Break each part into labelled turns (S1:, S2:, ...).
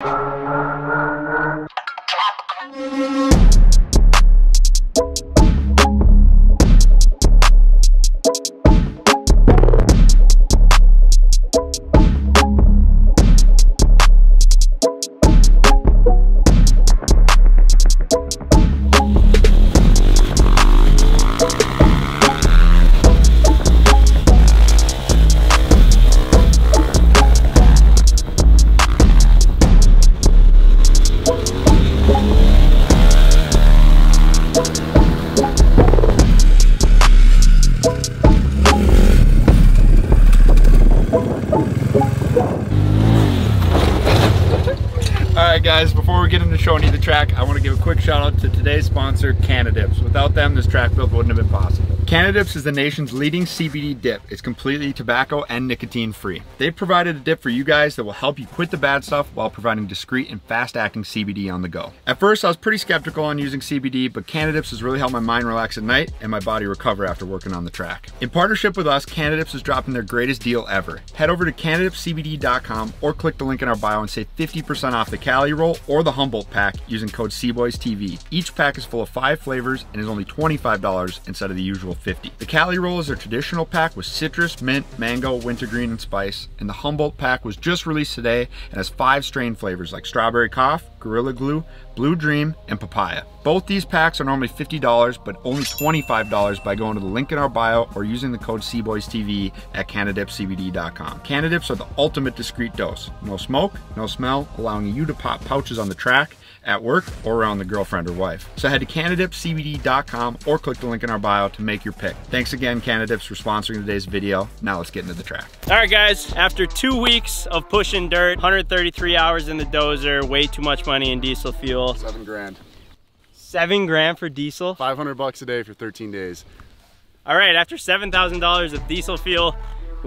S1: Alright possible. Cannadips is the nation's leading CBD dip. It's completely tobacco and nicotine free. They've provided a dip for you guys that will help you quit the bad stuff while providing discreet and fast acting CBD on the go. At first, I was pretty skeptical on using CBD, but Cannadips has really helped my mind relax at night and my body recover after working on the track. In partnership with us, Cannadips is dropping their greatest deal ever. Head over to CannadipsCBD.com or click the link in our bio and save 50% off the Cali Roll or the Humboldt pack using code CBoysTV. Each pack is full of five flavors and is only $25 instead of the usual 50. The Cali Roll is their traditional pack with citrus, mint, mango, wintergreen, and spice, and the Humboldt pack was just released today and has five strain flavors like strawberry cough, gorilla glue, blue dream, and papaya. Both these packs are normally $50, but only $25 by going to the link in our bio or using the code CBoysTV at CannadipsCBD.com. Cannadips are the ultimate discreet dose. No smoke, no smell, allowing you to pop pouches on the track at work or around the girlfriend or wife. So head to CannadipsCBD.com or click the link in our bio to make your pick. Thanks again, Cannadips, for sponsoring today's video. Now let's get into the track.
S2: All right, guys, after two weeks of pushing dirt, 133 hours in the dozer, way too much money in diesel fuel.
S3: Seven grand.
S2: Seven grand for diesel.
S3: 500 bucks a day for 13 days.
S2: All right, after $7,000 of diesel fuel,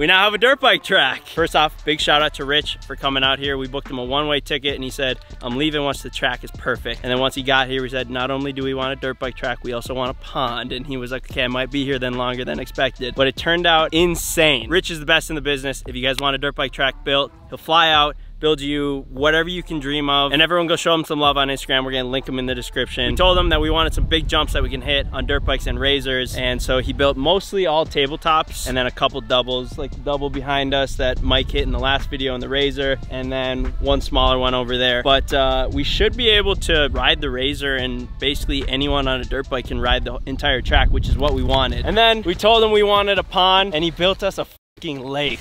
S2: we now have a dirt bike track. First off, big shout out to Rich for coming out here. We booked him a one-way ticket and he said, I'm leaving once the track is perfect. And then once he got here, we said, not only do we want a dirt bike track, we also want a pond. And he was like, okay, I might be here then longer than expected. But it turned out insane. Rich is the best in the business. If you guys want a dirt bike track built, he'll fly out, build you whatever you can dream of. And everyone go show him some love on Instagram. We're gonna link him in the description. We told him that we wanted some big jumps that we can hit on dirt bikes and razors. And so he built mostly all tabletops and then a couple doubles, like the double behind us that Mike hit in the last video in the razor. And then one smaller one over there. But uh, we should be able to ride the razor and basically anyone on a dirt bike can ride the entire track, which is what we wanted. And then we told him we wanted a pond and he built us a lake.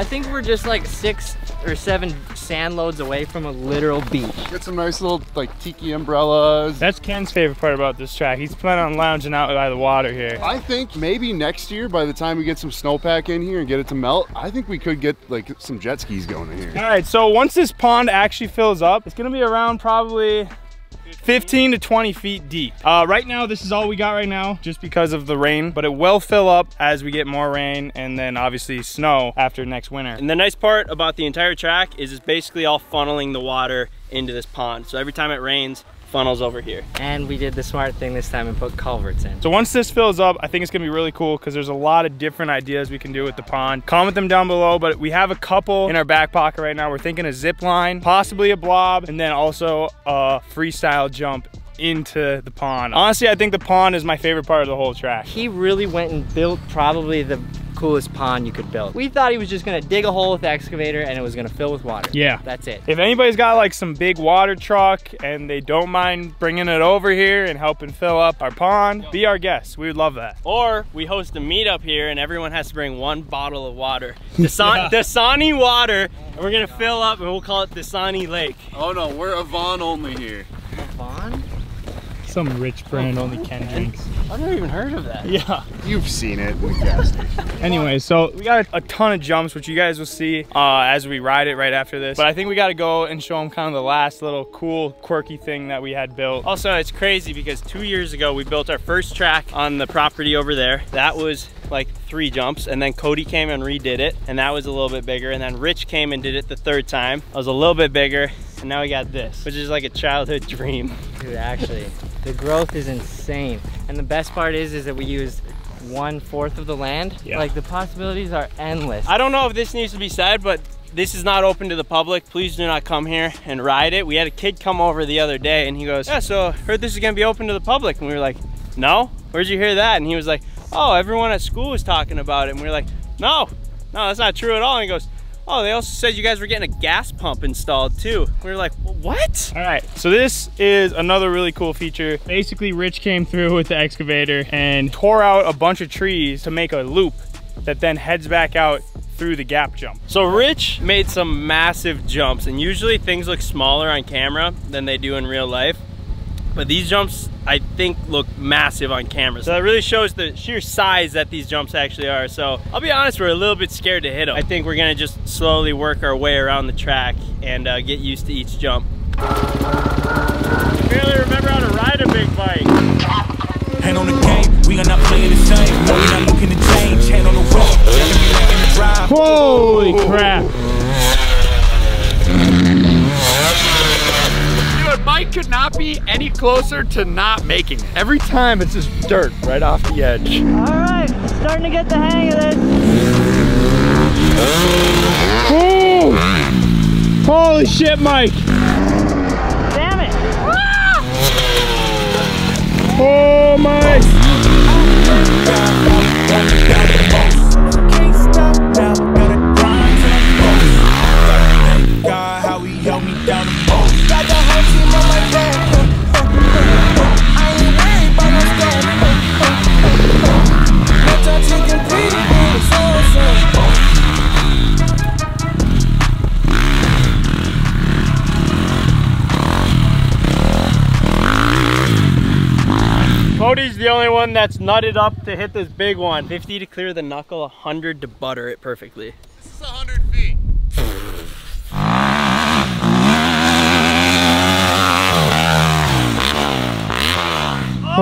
S4: I think we're just like six or seven sand loads away from a literal beach.
S3: Get some nice little like tiki umbrellas.
S5: That's Ken's favorite part about this track. He's planning on lounging out by the water here.
S3: I think maybe next year, by the time we get some snowpack in here and get it to melt, I think we could get like some jet skis going in here.
S5: All right, so once this pond actually fills up, it's gonna be around probably 15 to 20 feet deep. Uh, right now, this is all we got right now just because of the rain, but it will fill up as we get more rain and then obviously snow after next winter.
S2: And the nice part about the entire track is it's basically all funneling the water into this pond. So every time it rains, funnels over here.
S4: And we did the smart thing this time and put culverts in.
S5: So once this fills up, I think it's gonna be really cool because there's a lot of different ideas we can do with the pond. Comment them down below, but we have a couple in our back pocket right now. We're thinking a zip line, possibly a blob, and then also a freestyle jump into the pond. Honestly, I think the pond is my favorite part of the whole track.
S4: He really went and built probably the coolest pond you could build. We thought he was just gonna dig a hole with the excavator and it was gonna fill with water.
S5: Yeah.
S4: That's it.
S5: If anybody's got like some big water truck and they don't mind bringing it over here and helping fill up our pond, be our guest. We would love that.
S2: Or we host a meetup here and everyone has to bring one bottle of water. Dasani, Dasani water, and we're gonna fill up and we'll call it Dasani Lake.
S3: Oh no, we're Avon only here.
S4: Vaughn?
S5: Some rich brand only Ken drinks.
S2: I've never even heard of that.
S5: Yeah.
S3: You've seen it in the gas station.
S5: Anyway, so we got a ton of jumps, which you guys will see uh, as we ride it right after this. But I think we got to go and show them kind of the last little cool, quirky thing that we had built.
S2: Also, it's crazy because two years ago we built our first track on the property over there. That was like three jumps and then Cody came and redid it and that was a little bit bigger and then Rich came and did it the third time. It was a little bit bigger and now we got this, which is like a childhood dream.
S4: Dude, actually, the growth is insane. And the best part is, is that we used one fourth of the land.
S5: Yeah.
S4: Like the possibilities are endless.
S2: I don't know if this needs to be said, but this is not open to the public. Please do not come here and ride it. We had a kid come over the other day and he goes, yeah, so heard this is gonna be open to the public. And we were like, no, where'd you hear that? And he was like, oh, everyone at school was talking about it. And we were like, no, no, that's not true at all. And he goes, oh, they also said you guys were getting a gas pump installed too. We were like, what?
S5: All right, so this is another really cool feature. Basically, Rich came through with the excavator and tore out a bunch of trees to make a loop that then heads back out through the gap jump.
S2: So Rich made some massive jumps and usually things look smaller on camera than they do in real life. But these jumps, I think, look massive on camera. So that really shows the sheer size that these jumps actually are. So I'll be honest, we're a little bit scared to hit them. I think we're gonna just slowly work our way around the track and uh, get used to each jump.
S5: Barely remember how to ride a big bike.
S6: Hand on the game, we are not playing the same. No, we're not looking to change. Hand on the road, in the drive.
S5: Holy crap.
S1: Mike could not be any closer to not making it. Every time it's just dirt right off the edge.
S4: All right, starting to get the hang of this.
S5: Ooh. Holy shit, Mike.
S4: Damn it. Ah!
S5: Oh, Mike.
S2: The only one that's nutted up to hit this big one. 50 to clear the knuckle, 100 to butter it perfectly.
S3: This is 100 feet.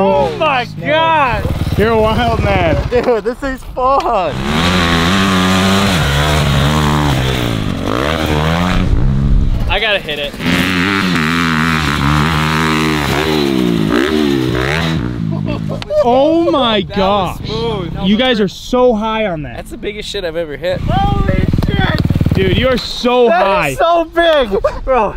S5: Oh my oh, god. You're a wild man.
S4: Dude, this is fun.
S2: I gotta hit it.
S5: Oh my god. You guys are so high on that.
S2: That's the biggest shit I've ever hit. Holy shit.
S5: Dude, you are so high.
S4: so big, bro.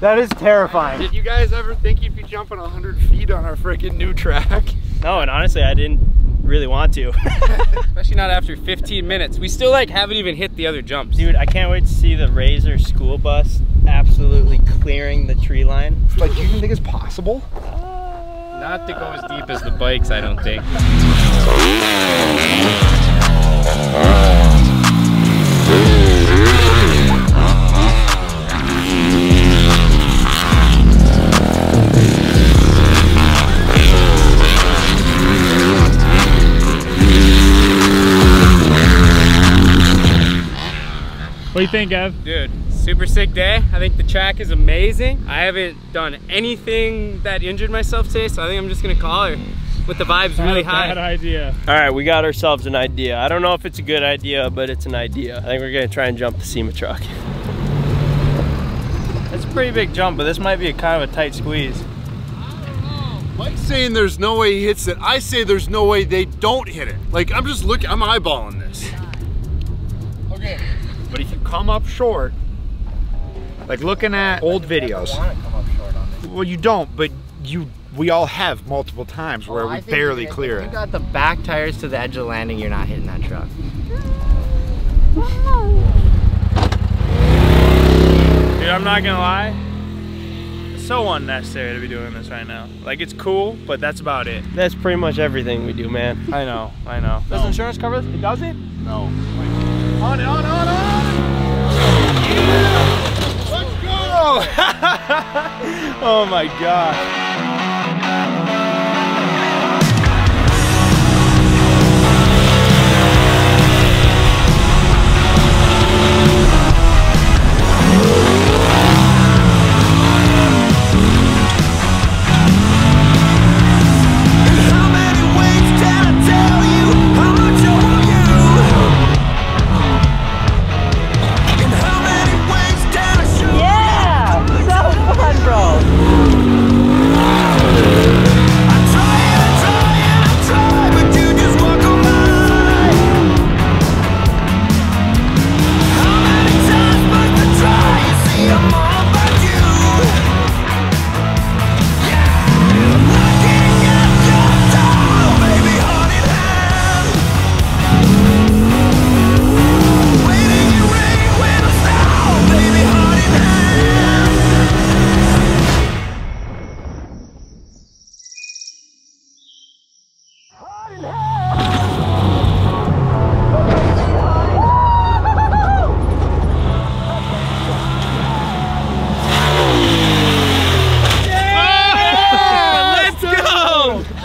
S4: That is terrifying.
S1: Did you guys ever think you'd be jumping 100 feet on our freaking new track?
S2: No, and honestly, I didn't really want to.
S7: Especially not after 15 minutes. We still like haven't even hit the other jumps.
S2: Dude, I can't wait to see the Razor school bus absolutely clearing the tree line.
S1: Like, do you even think it's possible?
S7: Not to go as deep as the bikes, I don't think.
S5: What do you think, Ev?
S7: Dude, super sick day. I think the track is amazing. I haven't done anything that injured myself today, so I think I'm just gonna call her with the vibes really
S5: Not a Bad
S7: high.
S5: idea.
S2: All right, we got ourselves an idea. I don't know if it's a good idea, but it's an idea. I think we're gonna try and jump the SEMA truck.
S5: That's a pretty big jump, but this might be a kind of a tight squeeze.
S3: Mike's saying there's no way he hits it. I say there's no way they don't hit it. Like, I'm just looking, I'm eyeballing this. Okay.
S1: But if you come up short, like looking at old videos. Well, you don't, but you. We all have multiple times where oh, we barely clear
S4: If
S1: it.
S4: you got the back tires to the edge of the landing, you're not hitting that truck.
S5: Dude, I'm not gonna lie. It's so unnecessary to be doing this right now. Like, it's cool, but that's about it.
S2: That's pretty much everything we do, man.
S5: I know, I know. Does insurance cover this? it? Does it?
S3: No.
S1: On it, on it, on it!
S3: Oh. Let's!
S5: Oh my god.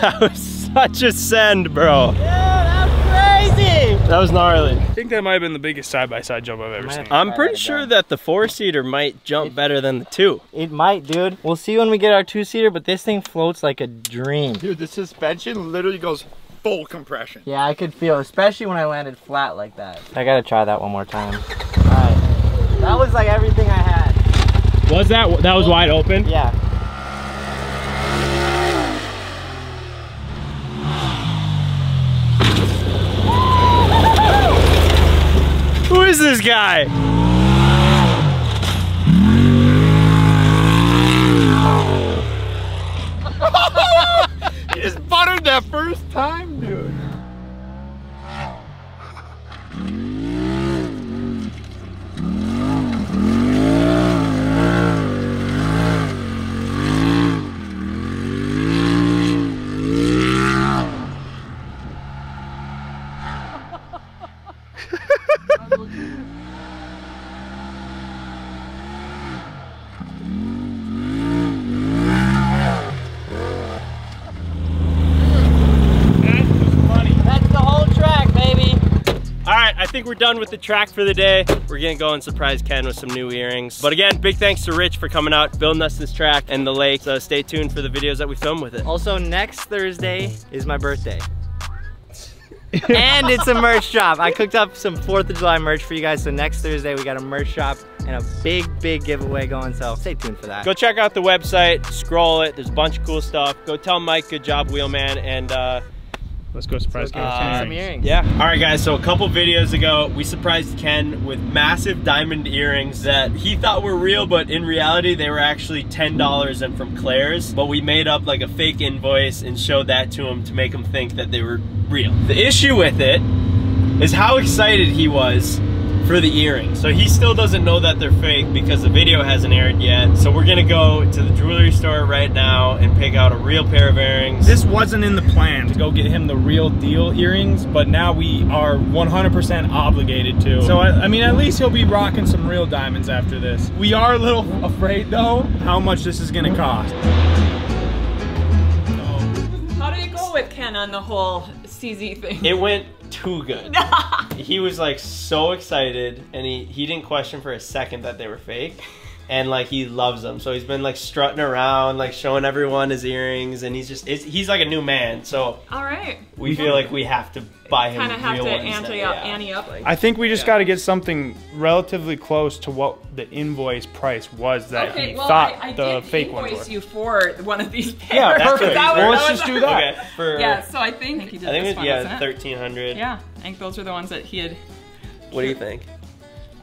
S4: That was
S2: such a send, bro.
S4: Yeah, that's crazy.
S2: That was gnarly.
S5: I think that might have been the biggest side-by-side -side jump I've ever seen.
S2: I'm pretty sure that the four-seater might jump it, better than the two.
S4: It might, dude. We'll see when we get our two-seater, but this thing floats like a dream.
S1: Dude, the suspension literally goes full compression.
S4: Yeah, I could feel, especially when I landed flat like that. I gotta try that one more time. All right. That was like everything I had.
S2: Was that, that was wide open?
S4: Yeah.
S2: Who is this guy?
S1: He just buttered that first time, dude.
S4: That's the whole track, baby.
S2: All right, I think we're done with the track for the day. We're gonna go and surprise Ken with some new earrings. But again, big thanks to Rich for coming out, building us this track and the lake. So stay tuned for the videos that we film with it.
S4: Also, next Thursday is my birthday. and it's a merch drop. I cooked up some 4th of July merch for you guys. So next Thursday, we got a merch drop and a big, big giveaway going. So stay tuned for that.
S2: Go check out the website, scroll it. There's a bunch of cool stuff. Go tell Mike, good job, Wheelman. And uh,
S5: Let's go surprise Ken
S2: Uh,
S5: some
S4: some
S5: earrings.
S4: earrings.
S2: Yeah. All right, guys. So a couple videos ago, we surprised Ken with massive diamond earrings that he thought were real, but in reality, they were actually ten dollars and from Claire's. But we made up like a fake invoice and showed that to him to make him think that they were real. The issue with it is how excited he was for the earrings. So he still doesn't know that they're fake because the video hasn't aired yet. So we're gonna go to the jewelry store right now and pick out a real pair of earrings.
S5: This wasn't in the plan to go get him the real deal earrings, but now we are 100% obligated to. So, I, I mean, at least he'll be rocking some real diamonds after this. We are a little afraid, though, how much this is gonna cost.
S8: How did it go with Ken on the whole CZ thing?
S2: It went too good. he was like so excited and he, he didn't question for a second that they were fake. And like he loves them. So he's been like strutting around, like showing everyone his earrings and he's just it's, he's like a new man. So
S8: All right.
S2: we feel like we have to buy him
S8: Kind of have to ante up,
S2: yeah.
S8: ante up.
S5: I think we just got to get something relatively close to what the invoice price was that
S8: okay,
S5: he
S8: well,
S5: thought
S8: I, I
S5: the
S8: did
S5: fake ones
S8: invoice
S5: were.
S8: you for one of these pairs.
S5: Yeah,
S2: That's
S5: perfect.
S8: That was-
S5: well,
S8: that
S5: let's
S8: was-
S5: just do that.
S2: Okay, for
S8: Yeah, so I think he did
S2: I think
S8: this
S2: it's
S8: one,
S2: yeah,
S8: it?
S2: thirteen hundred.
S8: Yeah, I think those are the ones that he had.
S2: What do you think?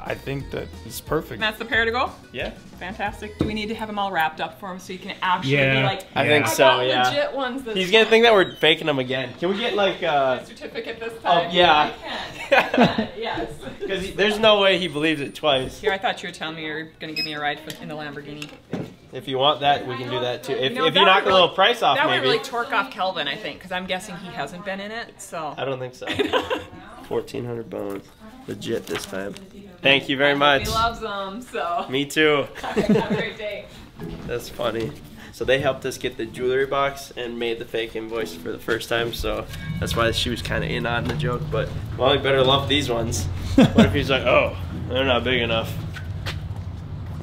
S5: I think that it's perfect.
S8: And that's the pair to go.
S2: Yeah.
S8: Fantastic. Do we need to have them all wrapped up for him so you can actually be
S5: Yeah.
S8: like?
S2: I think
S8: I
S2: so,
S8: got
S2: yeah.
S8: legit ones. This
S2: He's gonna think that we're faking them again. Can we get like uh
S8: certificate this time.
S2: Oh, yeah.
S8: I can. I can. yes.
S2: because there's no way he believes it twice.
S8: Here, I thought you were telling me you were gonna give me a ride for, in the Lamborghini.
S2: If you want that, we can do that too. If,
S8: You
S2: if you knock
S8: would
S2: a little price off,
S8: That would
S2: maybe.
S8: really torque off Kelvin, I think, because I'm guessing he hasn't been in it. So.
S2: I don't think so. 1400 bones. Legit this time. Thank you very much.
S8: He loves them, so.
S2: Me too.
S8: Have a great day.
S2: That's funny. So they helped us get the jewelry box and made the fake invoice for the first time. So that's why she was kind of in on the joke. But well, we better love these ones. What if he's like, oh, they're not big enough?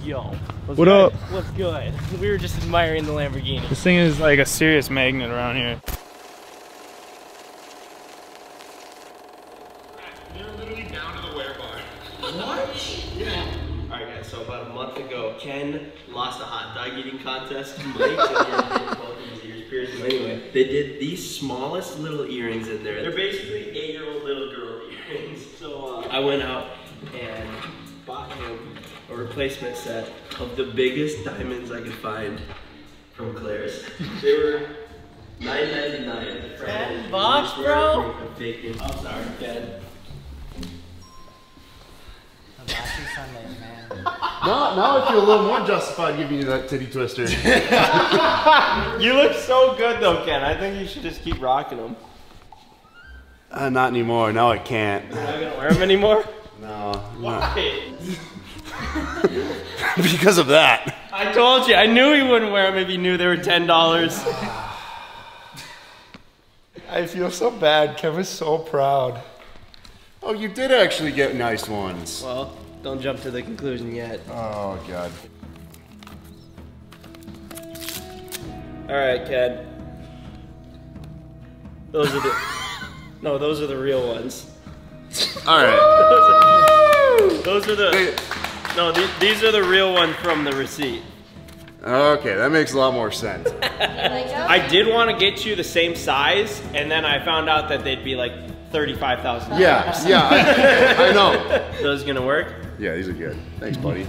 S4: Yo. What's
S5: What
S4: good?
S5: up?
S4: What's good? We were just admiring the Lamborghini.
S5: This thing is like a serious magnet around here.
S1: They're literally down to the wear bar.
S2: Alright guys, so about a month ago, Ken lost a hot dog eating contest to Mike. and he had to get both of his ears pierced. Anyway, they did these smallest little earrings in there. They're basically eight-year-old little girl earrings. So uh, I went out and bought him a replacement set of the biggest diamonds I could find from Claire's. They were $9.99.
S4: Ten bucks, bro?
S2: I'm sorry, Ken.
S3: Now, now I feel a little more justified giving you that titty twister.
S2: You look so good though, Ken. I think you should just keep rocking them.
S3: uh, not anymore. Now I can't.
S2: You're not gonna wear them anymore?
S3: No. no.
S2: Why?
S3: because of that.
S2: I told you. I knew he wouldn't wear them if he knew they were ten dollars.
S1: I feel so bad. Kevin's so proud.
S3: Oh, you did actually get nice ones.
S2: Well, don't jump to the conclusion yet.
S3: Oh god.
S2: All right, Ken. Those are the no, those are the real ones.
S3: All right.
S2: Those are the no, the, these are the real ones from the receipt.
S3: Okay, that makes a lot more sense.
S2: I oh. did want to get you the same size, and then I found out that they'd be like thirty-five thousand.
S3: Yeah, yeah, I, I know.
S2: Those gonna work?
S3: Yeah, these are good. Thanks, buddy.